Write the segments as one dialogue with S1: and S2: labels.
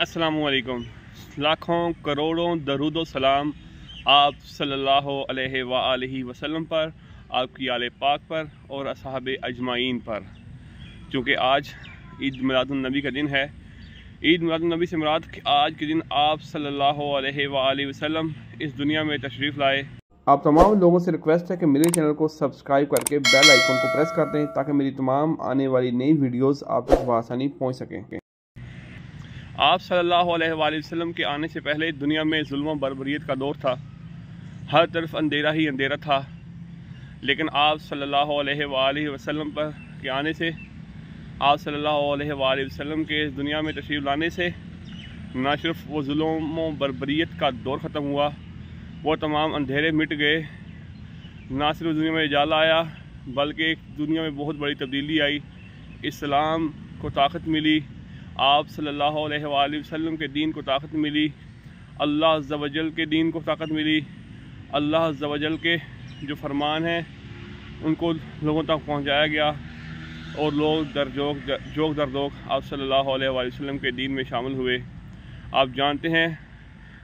S1: असलकुम लाखों करोड़ों दरुद सलाम आप सल्लल्लाहु अलैहि वसल्लम पर, आपकी आल पाक पर और असहाब अजमाइन पर। चूँकि आज ईद मिलादुलनबी का दिन है, ईद मिलादुलनबी से मुराद आज के दिन आप सल्लल्लाहु अलैहि वसल्लम इस दुनिया में तशरीफ़ लाए।
S2: आप तमाम लोगों से रिक्वेस्ट है कि मेरे चैनल को सब्सक्राइब करके बेल आइकन को प्रेस कर दें, ताकि मेरी तमाम आने वाली नई वीडियोस आप तक तो आसानी पहुँच सकें।
S1: आप सल्लल्लाहु अलैहि वसल्लम के आने से पहले दुनिया में जुल्म बरबरीत का दौर था। हर तरफ़ अंधेरा ही अंधेरा था। लेकिन आप सल्लल्लाहु अलैहि वसल्लम पर के आने से, आप सल्लल्लाहु अलैहि वसल्लम के इस दुनिया में तशरीफ़ लाने से, न सिर्फ़ वो जुल्म बरबरीत का दौर ख़त्म हुआ, वो तमाम अंधेरे मिट गए। ना सिर्फ़ दुनिया में जाला आया, बल्कि दुनिया में बहुत बड़ी तब्दीली आई। इस्लाम को ताकत मिली आप सल्लल्लाहु अलैहि वसल्लम के दीन को ताकत मिली, अल्लाह जवजल के दीन को ताकत मिली, अल्लाह जवजल के जो फरमान हैं, उनको लोगों तक पहुँचाया गया और लोग दर जोक जोक दर जोक आप सल्लल्लाहु अलैहि वसल्लम के दीन में शामिल हुए। आप जानते हैं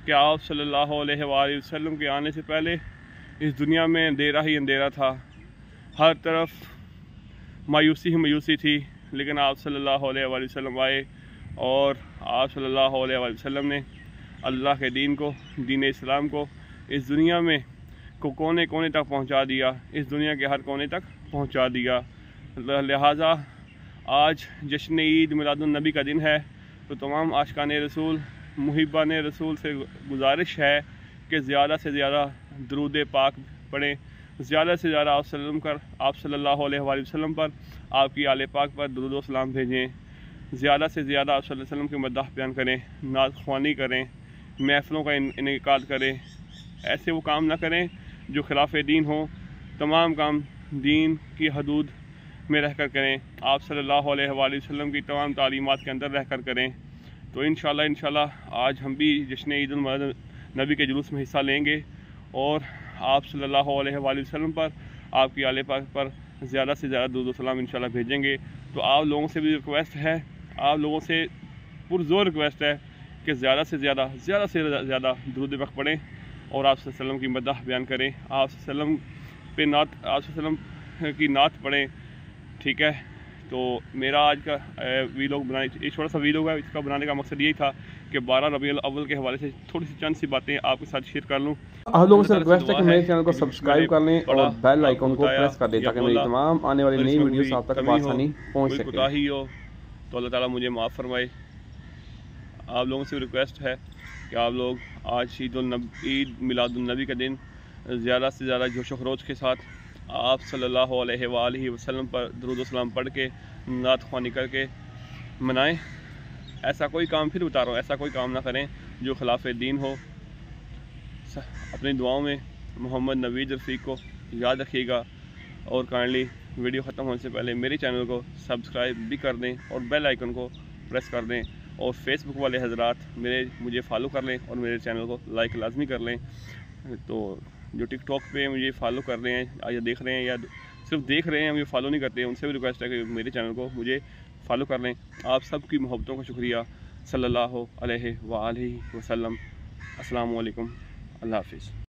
S1: कि आप सल्लल्लाहु अलैहि वसल्लम के आने से पहले इस दुनिया में अंधेरा ही अंधेरा था। हर तरफ़ मायूसी ही मायूसी थी, लेकिन आप सल्लल्लाहु अलैहि वसल्लम आए और आप सल्लल्लाहु अलैहि वसल्लम ने अल्लाह के दीन को, दीन इस्लाम को इस दुनिया में को कोने कोने तक पहुँचा दिया, इस दुनिया के हर कोने तक पहुँचा दिया। लिहाजा आज जश्न ईद मिलादुलनबी का दिन है तो तमाम आशकान रसूल मुहिबान रसूल से गुजारिश है कि ज़्यादा से ज़्यादा दरूद पाक पढ़ें, ज़्यादा से ज़्यादा आप सल्लम कर आप सल्लल्लाहु अलैहि वसल्लम पर, आपकी आल पाक पर दरुद सलाम भेजें। ज़्यादा से ज़्यादा आप वसल्लम के मद्दा बयान करें, नाजख्वानी करें, महफ़लों का इनका करें, ऐसे वो काम ना करें जो खिलाफ दीन हो। तमाम काम दीन की हदूद में रह कर। करें आप सल्लल्लाहु अलैहि वसल्लम की तमाम तालीमत के अंदर रह कर। करें तो इन शाला आज हम भी जश्न ईद नबी के जुलूस में हिस्सा लेंगे और आप सल्लल्लाहु अलैहि वसल्लम पर, आपकी आले पाक पर ज़्यादा से ज़्यादा दूध सलाम इन भेजेंगे। तो आप लोगों से भी रिक्वेस्ट है आप लोगों से पुरजोर रिक्वेस्ट है कि ज़्यादा से ज़्यादा ज़्यादा से ज़्यादा दरुद वक्त पढ़ें और आप वसल्लम की मदह बयान करें। आप वसल्लम पे नात आप वसल्लम की नात पढ़ें ठीक है? तो मेरा आज का वीलॉग बनाए एक छोटा सा वीलॉग है इसका बनाने का मकसद यही था कि बारह रबी अव्वल के हवाले से थोड़ी सी चंद सी बातें आपके साथ शेयर कर लूँ।
S2: आप लोगों से रिक्वेस्ट है कि मेरे चैनल को सब्सक्राइब कर लें और बेल आइकन को प्रेस कर दें ताकि मेरी तमाम आने वाली नई वीडियोस आप तक आसानी पहुँच सके
S1: तो अल्लाह ताला मुझे माफ़ फरमाए। आप लोगों से रिक्वेस्ट है कि आप लोग आज ईद ईद मिलादुलनबी का दिन ज़्यादा से ज़्यादा जोश खरोज के साथ आप सल्लल्लाहु अलैहि वसल्लम पर दरुद पढ़ के, नात ख्वानी करके मनाएँ। ऐसा कोई काम फिर उतारो, ऐसा कोई काम ना करें जो खिलाफ दीन हो। अपनी दुआओं में मोहम्मद नवीद रफ़ीक को याद रखिएगा और काइंडली वीडियो ख़त्म होने से पहले मेरे चैनल को सब्सक्राइब भी कर दें और बेल आइकन को प्रेस कर दें और फेसबुक वाले हजरात मेरे, मुझे फॉलो कर लें और मेरे चैनल को लाइक लाजमी कर लें। तो जो टिकटॉक पे मुझे फॉलो कर रहे हैं, या देख रहे हैं, या सिर्फ़ देख रहे हैं, मुझे फॉलो नहीं करते, उनसे भी रिक्वेस्ट है कि मेरे चैनल को मुझे फॉलो कर लें। आप सबकी मोहब्बतों का शुक्रिया। सल्लल्लाहु अलैहि वसल्लम। अस्सलाम वालेकुम अल्लाह हाफिज़।